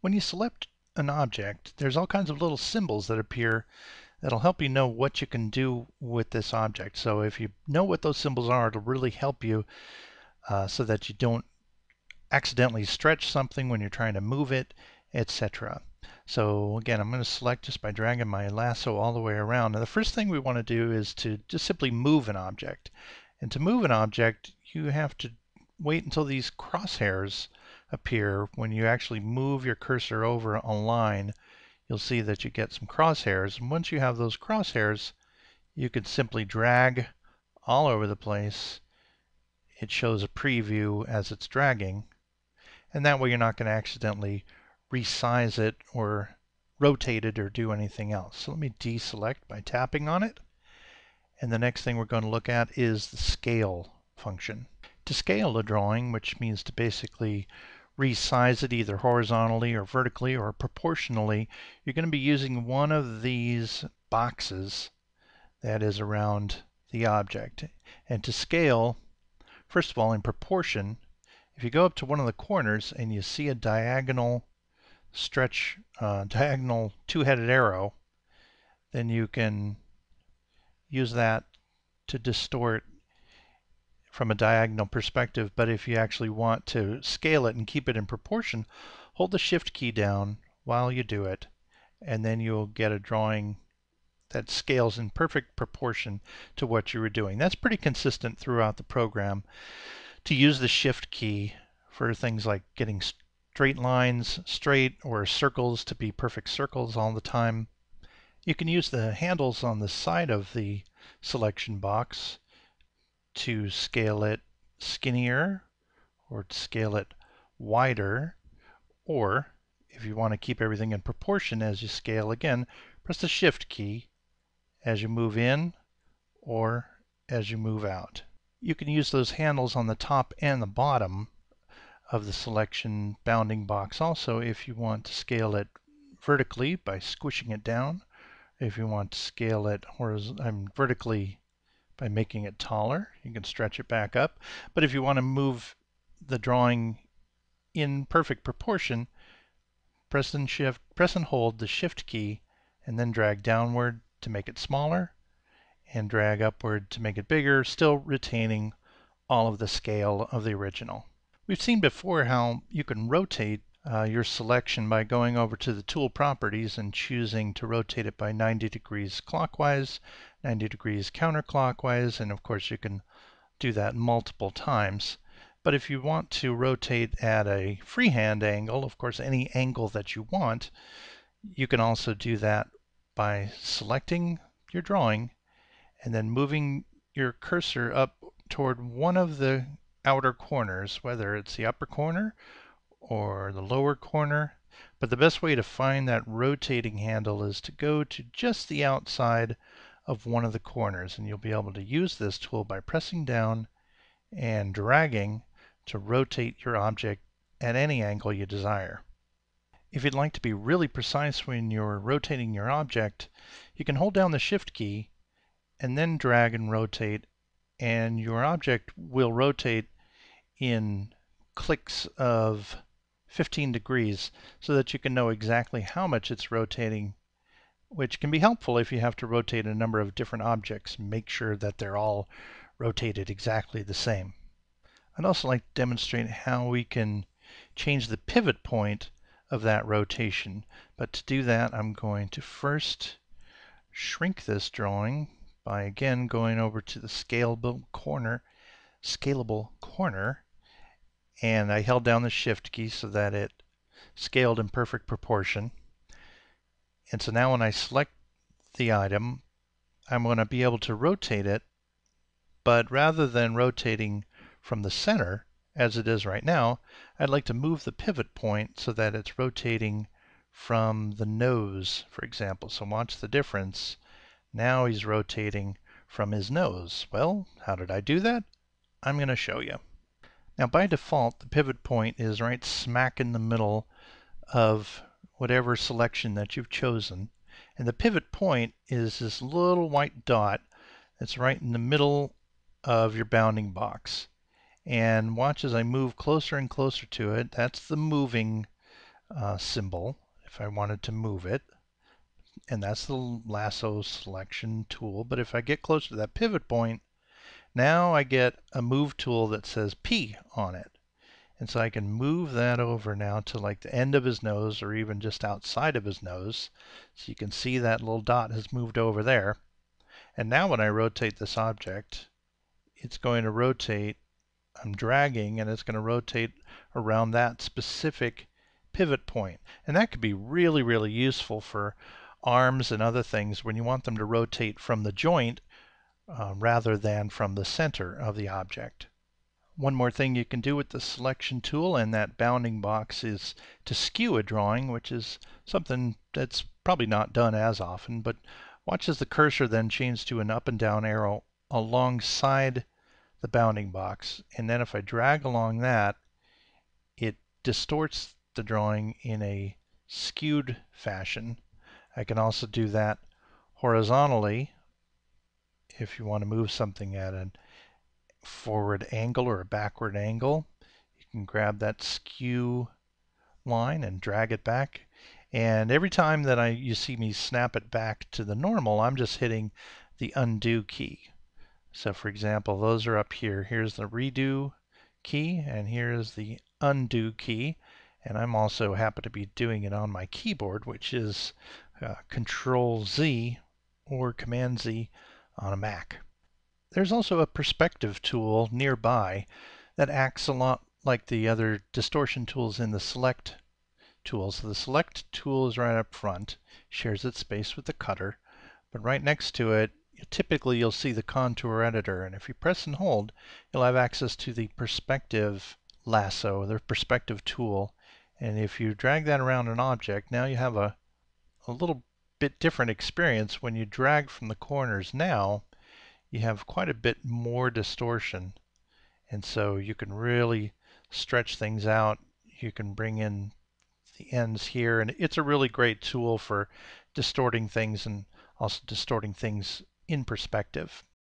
When you select an object, there's all kinds of little symbols that appear that'll help you know what you can do with this object. So if you know what those symbols are, it'll really help you uh, so that you don't accidentally stretch something when you're trying to move it, etc. So again, I'm going to select just by dragging my lasso all the way around. Now the first thing we want to do is to just simply move an object. And to move an object, you have to wait until these crosshairs appear. When you actually move your cursor over a line, you'll see that you get some crosshairs. And once you have those crosshairs, you can simply drag all over the place. It shows a preview as it's dragging. And that way you're not going to accidentally resize it or rotate it or do anything else. So let me deselect by tapping on it. And the next thing we're going to look at is the scale function. To scale a drawing, which means to basically resize it either horizontally or vertically or proportionally, you're going to be using one of these boxes that is around the object. And to scale, first of all, in proportion, if you go up to one of the corners and you see a diagonal stretch uh, diagonal two-headed arrow, then you can use that to distort from a diagonal perspective. But if you actually want to scale it and keep it in proportion, hold the shift key down while you do it, and then you'll get a drawing that scales in perfect proportion to what you were doing. That's pretty consistent throughout the program to use the shift key for things like getting straight lines straight or circles to be perfect circles all the time. You can use the handles on the side of the selection box to scale it skinnier or to scale it wider or if you want to keep everything in proportion as you scale again press the shift key as you move in or as you move out. You can use those handles on the top and the bottom of the selection bounding box also if you want to scale it vertically by squishing it down. If you want to scale it horizontally, vertically by making it taller, you can stretch it back up. But if you want to move the drawing in perfect proportion, press and shift, press and hold the shift key and then drag downward to make it smaller and drag upward to make it bigger, still retaining all of the scale of the original. We've seen before how you can rotate uh, your selection by going over to the tool properties and choosing to rotate it by 90 degrees clockwise, 90 degrees counterclockwise, and of course you can do that multiple times. But if you want to rotate at a freehand angle, of course any angle that you want, you can also do that by selecting your drawing and then moving your cursor up toward one of the outer corners, whether it's the upper corner or the lower corner. But the best way to find that rotating handle is to go to just the outside of one of the corners. And you'll be able to use this tool by pressing down and dragging to rotate your object at any angle you desire. If you'd like to be really precise when you're rotating your object, you can hold down the shift key and then drag and rotate and your object will rotate in clicks of 15 degrees so that you can know exactly how much it's rotating which can be helpful if you have to rotate a number of different objects. Make sure that they're all rotated exactly the same. I'd also like to demonstrate how we can change the pivot point of that rotation. But to do that, I'm going to first shrink this drawing by again going over to the scalable corner, scalable corner, and I held down the shift key so that it scaled in perfect proportion. And so now when I select the item, I'm going to be able to rotate it, but rather than rotating from the center, as it is right now, I'd like to move the pivot point so that it's rotating from the nose, for example. So watch the difference. Now he's rotating from his nose. Well, how did I do that? I'm going to show you. Now by default, the pivot point is right smack in the middle of whatever selection that you've chosen. And the pivot point is this little white dot that's right in the middle of your bounding box. And watch as I move closer and closer to it. That's the moving uh, symbol if I wanted to move it. And that's the lasso selection tool. But if I get closer to that pivot point, now I get a move tool that says P on it. And so I can move that over now to like the end of his nose or even just outside of his nose. So you can see that little dot has moved over there. And now when I rotate this object, it's going to rotate, I'm dragging, and it's going to rotate around that specific pivot point. And that could be really, really useful for arms and other things when you want them to rotate from the joint uh, rather than from the center of the object. One more thing you can do with the selection tool and that bounding box is to skew a drawing, which is something that's probably not done as often, but watch as the cursor then changes to an up and down arrow alongside the bounding box. And then if I drag along that, it distorts the drawing in a skewed fashion. I can also do that horizontally if you want to move something at an forward angle or a backward angle. You can grab that skew line and drag it back. And every time that I you see me snap it back to the normal, I'm just hitting the undo key. So for example, those are up here. Here's the redo key and here's the undo key. And I'm also happen to be doing it on my keyboard, which is uh, Control Z or Command Z on a Mac. There's also a perspective tool nearby that acts a lot like the other distortion tools in the select tool. So the select tool is right up front, shares its space with the cutter, but right next to it, typically you'll see the contour editor. And if you press and hold, you'll have access to the perspective lasso, the perspective tool. And if you drag that around an object, now you have a, a little bit different experience. When you drag from the corners now, you have quite a bit more distortion. And so you can really stretch things out. You can bring in the ends here. And it's a really great tool for distorting things and also distorting things in perspective.